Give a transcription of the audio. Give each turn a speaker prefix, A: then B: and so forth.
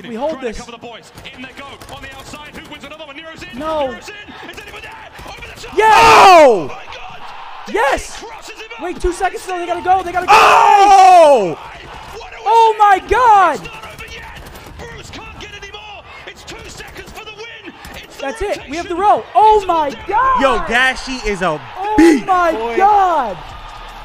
A: Can
B: We hold this.
A: on the outside. Who wins another one? Nero's in.
B: No.
A: Nero's Oh my God!
B: Yes! Wait, two seconds still. They gotta go. They gotta go.
C: Oh!
B: Oh my? God! That's it. We have the row. Oh my. God!
C: Yo, Dashy is a
B: Oh
C: beast.
B: my. God!